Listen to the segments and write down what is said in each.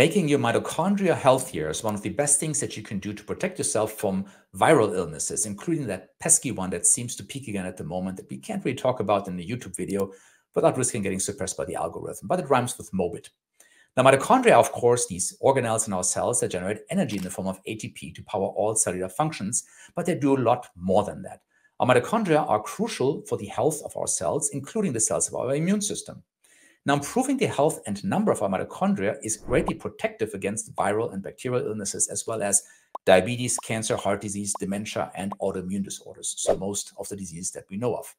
Making your mitochondria healthier is one of the best things that you can do to protect yourself from viral illnesses, including that pesky one that seems to peak again at the moment that we can't really talk about in the YouTube video without risking getting suppressed by the algorithm, but it rhymes with morbid. Now, mitochondria of course, these organelles in our cells that generate energy in the form of ATP to power all cellular functions, but they do a lot more than that. Our mitochondria are crucial for the health of our cells, including the cells of our immune system. Now, improving the health and number of our mitochondria is greatly protective against viral and bacterial illnesses, as well as diabetes, cancer, heart disease, dementia, and autoimmune disorders. So, most of the diseases that we know of.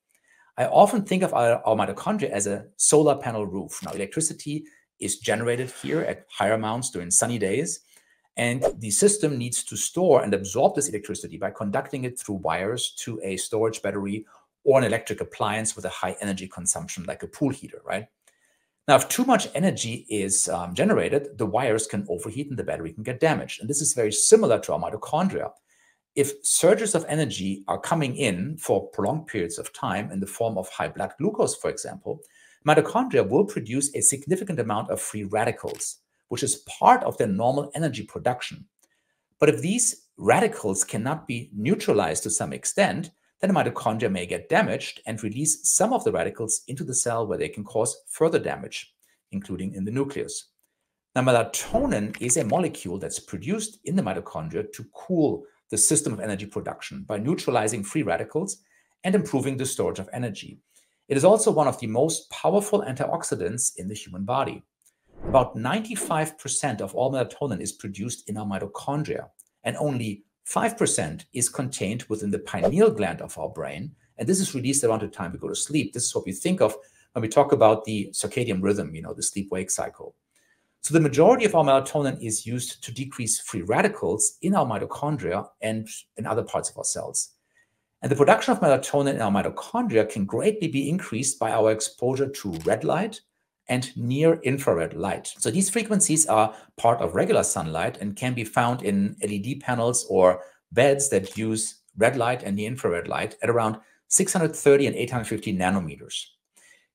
I often think of our, our mitochondria as a solar panel roof. Now, electricity is generated here at higher amounts during sunny days, and the system needs to store and absorb this electricity by conducting it through wires to a storage battery or an electric appliance with a high energy consumption, like a pool heater, right? Now, if too much energy is um, generated, the wires can overheat and the battery can get damaged. And this is very similar to our mitochondria. If surges of energy are coming in for prolonged periods of time in the form of high blood glucose, for example, mitochondria will produce a significant amount of free radicals, which is part of their normal energy production. But if these radicals cannot be neutralized to some extent, then the mitochondria may get damaged and release some of the radicals into the cell where they can cause further damage, including in the nucleus. Now, melatonin is a molecule that's produced in the mitochondria to cool the system of energy production by neutralizing free radicals and improving the storage of energy. It is also one of the most powerful antioxidants in the human body. About 95% of all melatonin is produced in our mitochondria, and only 5% is contained within the pineal gland of our brain. And this is released around the time we go to sleep. This is what we think of when we talk about the circadian rhythm, you know, the sleep wake cycle. So the majority of our melatonin is used to decrease free radicals in our mitochondria and in other parts of our cells. And the production of melatonin in our mitochondria can greatly be increased by our exposure to red light and near infrared light. So these frequencies are part of regular sunlight and can be found in LED panels or beds that use red light and near infrared light at around 630 and 850 nanometers.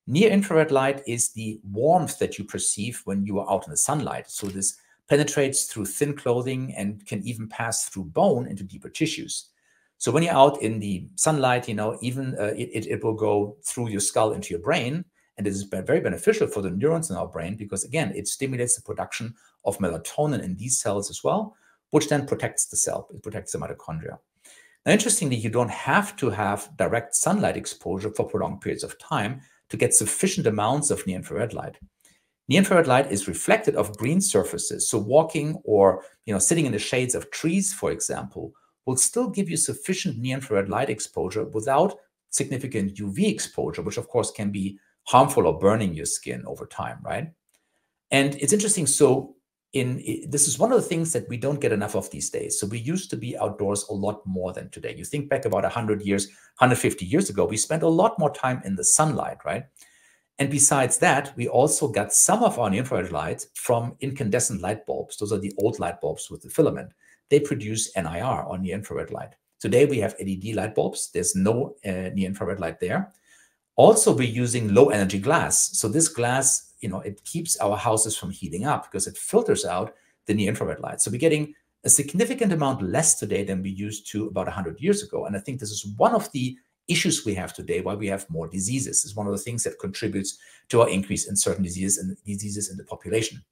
Near infrared light is the warmth that you perceive when you are out in the sunlight. So this penetrates through thin clothing and can even pass through bone into deeper tissues. So when you're out in the sunlight, you know, even uh, it, it will go through your skull into your brain and it is very beneficial for the neurons in our brain because, again, it stimulates the production of melatonin in these cells as well, which then protects the cell, it protects the mitochondria. Now, interestingly, you don't have to have direct sunlight exposure for prolonged periods of time to get sufficient amounts of near infrared light. Near infrared light is reflected off green surfaces. So walking or you know sitting in the shades of trees, for example, will still give you sufficient near infrared light exposure without significant UV exposure, which of course can be harmful or burning your skin over time, right? And it's interesting. So in this is one of the things that we don't get enough of these days. So we used to be outdoors a lot more than today. You think back about 100 years, 150 years ago, we spent a lot more time in the sunlight, right? And besides that, we also got some of our infrared light from incandescent light bulbs. Those are the old light bulbs with the filament. They produce NIR or near infrared light. Today we have LED light bulbs. There's no uh, near infrared light there. Also, we're using low energy glass. So this glass, you know, it keeps our houses from heating up because it filters out the near infrared light. So we're getting a significant amount less today than we used to about 100 years ago. And I think this is one of the issues we have today, why we have more diseases. is one of the things that contributes to our increase in certain diseases and diseases in the population.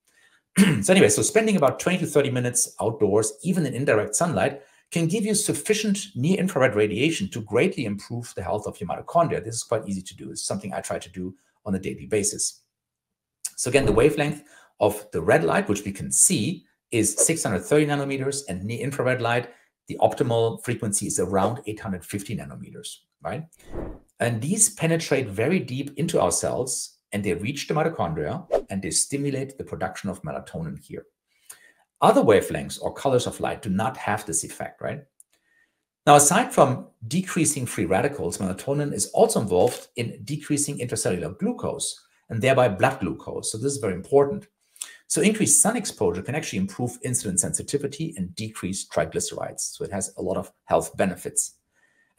so anyway, so spending about 20 to 30 minutes outdoors, even in indirect sunlight, can give you sufficient near infrared radiation to greatly improve the health of your mitochondria. This is quite easy to do. It's something I try to do on a daily basis. So again, the wavelength of the red light, which we can see, is 630 nanometers, and near infrared light, the optimal frequency is around 850 nanometers, right? And these penetrate very deep into our cells, and they reach the mitochondria, and they stimulate the production of melatonin here. Other wavelengths or colors of light do not have this effect, right? Now, aside from decreasing free radicals, melatonin is also involved in decreasing intracellular glucose and thereby blood glucose. So this is very important. So increased sun exposure can actually improve insulin sensitivity and decrease triglycerides. So it has a lot of health benefits.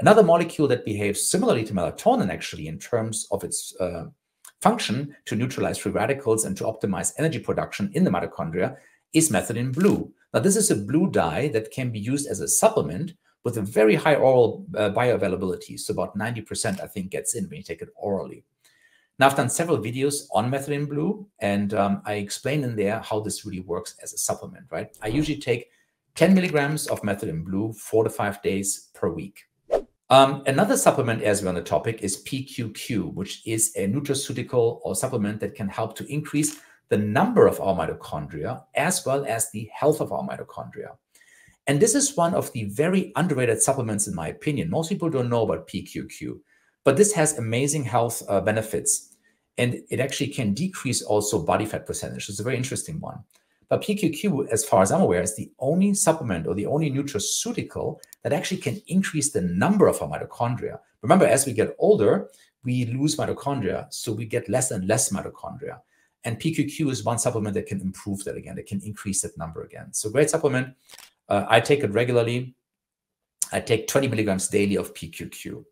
Another molecule that behaves similarly to melatonin actually in terms of its uh, function to neutralize free radicals and to optimize energy production in the mitochondria is methylene blue. Now, this is a blue dye that can be used as a supplement with a very high oral uh, bioavailability. So about 90%, I think, gets in when you take it orally. Now, I've done several videos on methylene blue, and um, I explain in there how this really works as a supplement, right? I usually take 10 milligrams of methylene blue four to five days per week. Um, another supplement, as we're on the topic, is PQQ, which is a nutraceutical or supplement that can help to increase the number of our mitochondria as well as the health of our mitochondria. And this is one of the very underrated supplements, in my opinion. Most people don't know about PQQ, but this has amazing health uh, benefits. And it actually can decrease also body fat percentage. So It's a very interesting one. But PQQ, as far as I'm aware, is the only supplement or the only nutraceutical that actually can increase the number of our mitochondria. Remember, as we get older, we lose mitochondria, so we get less and less mitochondria. And PQQ is one supplement that can improve that again. It can increase that number again. So great supplement. Uh, I take it regularly. I take 20 milligrams daily of PQQ.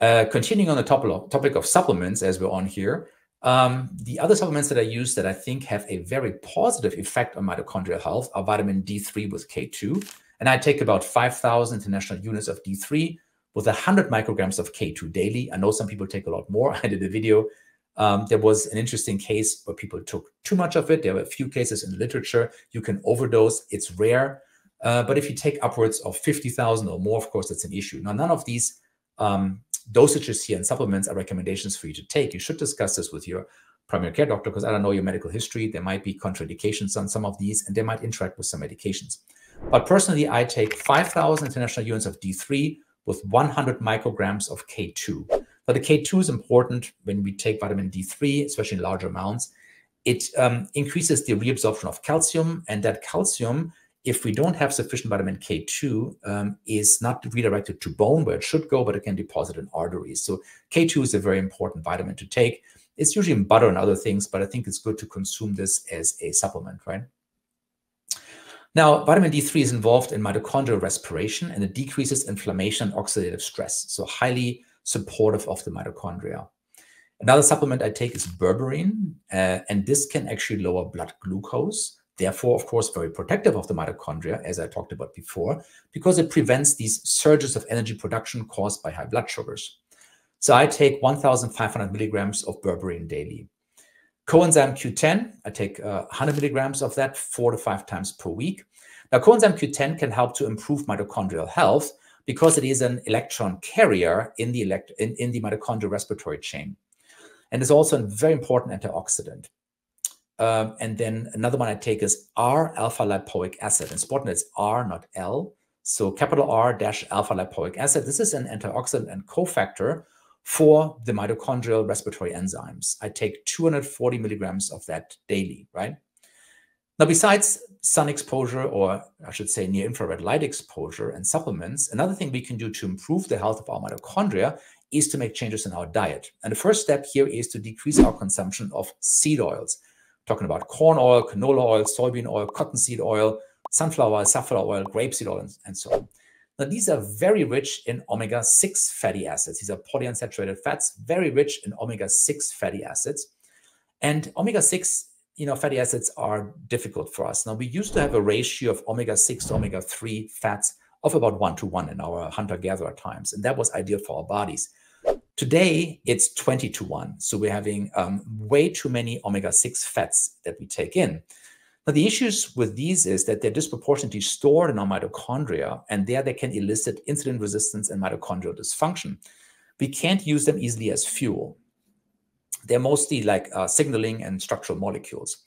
Uh, continuing on the topic of, topic of supplements, as we're on here, um, the other supplements that I use that I think have a very positive effect on mitochondrial health are vitamin D3 with K2. And I take about 5,000 international units of D3 with 100 micrograms of K2 daily. I know some people take a lot more. I did a video. Um, there was an interesting case where people took too much of it. There were a few cases in literature. You can overdose. It's rare. Uh, but if you take upwards of 50,000 or more, of course, that's an issue. Now, none of these um, dosages here and supplements are recommendations for you to take. You should discuss this with your primary care doctor because I don't know your medical history. There might be contraindications on some of these and they might interact with some medications. But personally, I take 5,000 international units of D3 with 100 micrograms of K2. But the K2 is important when we take vitamin D3, especially in larger amounts. It um, increases the reabsorption of calcium, and that calcium if we don't have sufficient vitamin K2, um, is not redirected to bone where it should go, but it can deposit in arteries. So K2 is a very important vitamin to take. It's usually in butter and other things, but I think it's good to consume this as a supplement, right? Now, vitamin D3 is involved in mitochondrial respiration and it decreases inflammation and oxidative stress. So highly supportive of the mitochondria. Another supplement I take is berberine, uh, and this can actually lower blood glucose Therefore, of course, very protective of the mitochondria, as I talked about before, because it prevents these surges of energy production caused by high blood sugars. So I take 1,500 milligrams of berberine daily. Coenzyme Q10, I take uh, 100 milligrams of that four to five times per week. Now, coenzyme Q10 can help to improve mitochondrial health because it is an electron carrier in the, elect in, in the mitochondrial respiratory chain. And it's also a very important antioxidant. Um, and then another one I take is R alpha lipoic acid. It's important it's R, not L. So capital R dash alpha lipoic acid. This is an antioxidant and cofactor for the mitochondrial respiratory enzymes. I take 240 milligrams of that daily, right? Now, besides sun exposure, or I should say near infrared light exposure and supplements, another thing we can do to improve the health of our mitochondria is to make changes in our diet. And the first step here is to decrease our consumption of seed oils talking about corn oil, canola oil, soybean oil, cottonseed oil, sunflower oil, safflower oil, grapeseed oil, and, so on. Now, these are very rich in omega-6 fatty acids. These are polyunsaturated fats, very rich in omega-6 fatty acids. And omega-6 you know, fatty acids are difficult for us. Now, we used to have a ratio of omega-6 to omega-3 fats of about one to one in our hunter-gatherer times, and that was ideal for our bodies. Today, it's 20 to 1. So we're having um, way too many omega 6 fats that we take in. Now, the issues with these is that they're disproportionately stored in our mitochondria, and there they can elicit insulin resistance and mitochondrial dysfunction. We can't use them easily as fuel. They're mostly like uh, signaling and structural molecules.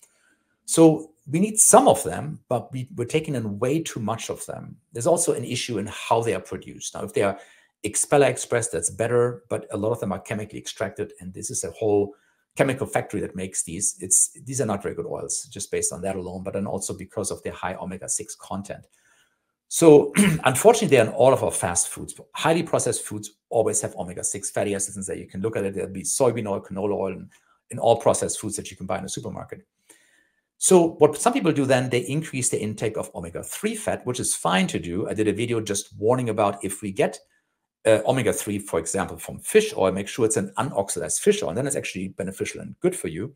So we need some of them, but we, we're taking in way too much of them. There's also an issue in how they are produced. Now, if they are expeller pressed, that's better, but a lot of them are chemically extracted, and this is a whole chemical factory that makes these. It's these are not very good oils, just based on that alone, but then also because of their high omega-6 content. So unfortunately, they're in all of our fast foods. Highly processed foods always have omega-6 fatty acids and there. You can look at it, there'll be soybean oil, canola oil, and in all processed foods that you can buy in a supermarket. So what some people do then, they increase the intake of omega-3 fat, which is fine to do. I did a video just warning about if we get uh, omega-3, for example, from fish oil, make sure it's an unoxidized fish oil. And then it's actually beneficial and good for you.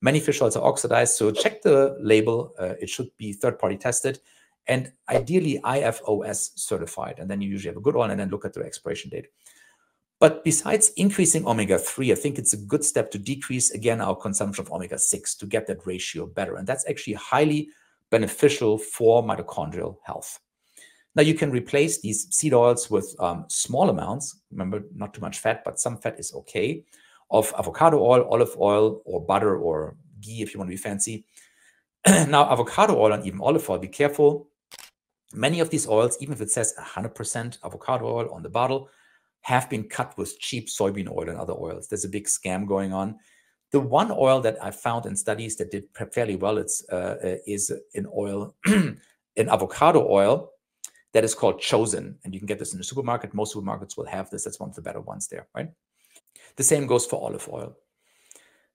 Many fish oils are oxidized, so check the label. Uh, it should be third-party tested and ideally IFOS certified. And then you usually have a good one and then look at the expiration date. But besides increasing omega-3, I think it's a good step to decrease, again, our consumption of omega-6 to get that ratio better. And that's actually highly beneficial for mitochondrial health. Now, you can replace these seed oils with um, small amounts. Remember, not too much fat, but some fat is okay, of avocado oil, olive oil, or butter, or ghee if you want to be fancy. now, avocado oil and even olive oil, be careful. Many of these oils, even if it says 100% avocado oil on the bottle, have been cut with cheap soybean oil and other oils. There's a big scam going on. The one oil that I found in studies that did fairly well it's, uh, uh is an oil, an avocado oil that is called Chosen. And you can get this in the supermarket. Most supermarkets will have this. That's one of the better ones there, right? The same goes for olive oil.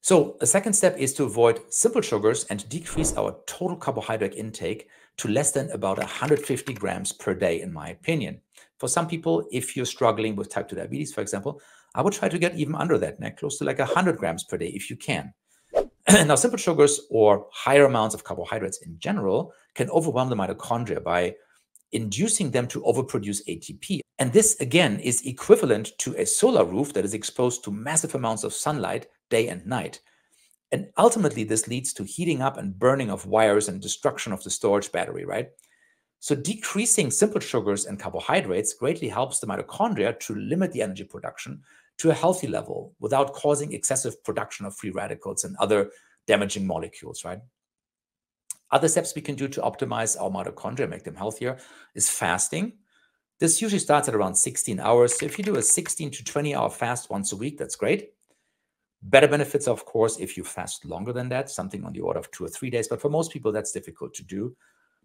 So a second step is to avoid simple sugars and decrease our total carbohydrate intake to less than about 150 grams per day, in my opinion. For some people, if you're struggling with type 2 diabetes, for example, I would try to get even under that, net, close to like 100 grams per day if you can. now, simple sugars or higher amounts of carbohydrates in general can overwhelm the mitochondria by inducing them to overproduce ATP. And this, again, is equivalent to a solar roof that is exposed to massive amounts of sunlight day and night. And ultimately, this leads to heating up and burning of wires and destruction of the storage battery, right? So decreasing simple sugars and carbohydrates greatly helps the mitochondria to limit the energy production to a healthy level without causing excessive production of free radicals and other damaging molecules, right? Other steps we can do to optimize our mitochondria, make them healthier, is fasting. This usually starts at around 16 hours. So if you do a 16 to 20 hour fast once a week, that's great. Better benefits, of course, if you fast longer than that, something on the order of two or three days. But for most people, that's difficult to do.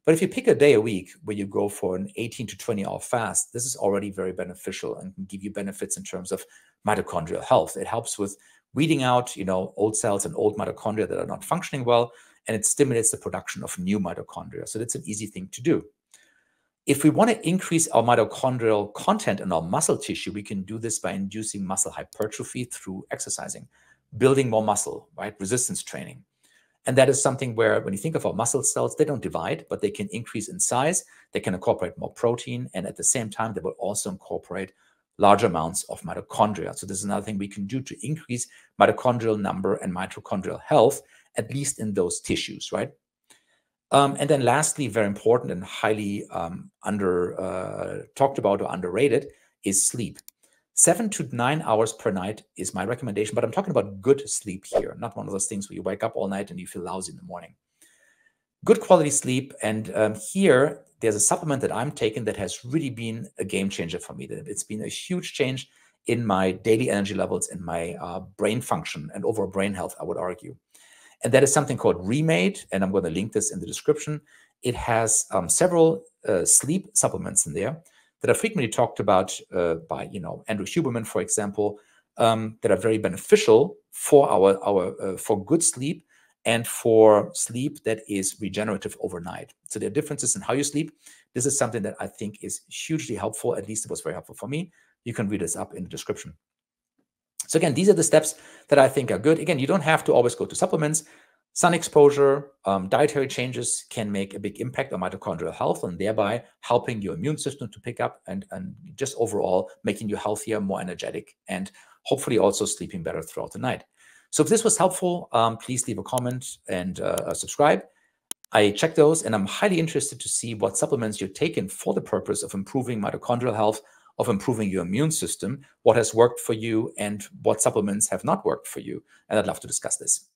But if you pick a day a week where you go for an 18 to 20 hour fast, this is already very beneficial and can give you benefits in terms of mitochondrial health. It helps with weeding out, you know, old cells and old mitochondria that are not functioning well, and it stimulates the production of new mitochondria. So that's an easy thing to do. If we want to increase our mitochondrial content in our muscle tissue, we can do this by inducing muscle hypertrophy through exercising, building more muscle, right? Resistance training. And that is something where, when you think of our muscle cells, they don't divide, but they can increase in size. They can incorporate more protein. And at the same time, they will also incorporate large amounts of mitochondria. So, this is another thing we can do to increase mitochondrial number and mitochondrial health, at least in those tissues, right? Um, and then, lastly, very important and highly um, under uh, talked about or underrated is sleep. Seven to nine hours per night is my recommendation, but I'm talking about good sleep here, not one of those things where you wake up all night and you feel lousy in the morning. Good quality sleep. And um, here, there's a supplement that I'm taking that has really been a game changer for me. It's been a huge change in my daily energy levels, in my uh, brain function, and overall brain health, I would argue. And that is something called Remade, and I'm going to link this in the description. It has um, several uh, sleep supplements in there that are frequently talked about uh, by, you know, Andrew Huberman, for example, um, that are very beneficial for our our uh, for good sleep and for sleep that is regenerative overnight. So there are differences in how you sleep. This is something that I think is hugely helpful. At least it was very helpful for me. You can read this up in the description. So again, these are the steps that I think are good. Again, you don't have to always go to supplements. Sun exposure, um, dietary changes can make a big impact on mitochondrial health and thereby helping your immune system to pick up and, and just overall making you healthier, more energetic, and hopefully also sleeping better throughout the night. So if this was helpful, um, please leave a comment and uh, subscribe. I check those and I'm highly interested to see what supplements you're taking for the purpose of improving mitochondrial health, of improving your immune system, what has worked for you and what supplements have not worked for you. And I'd love to discuss this.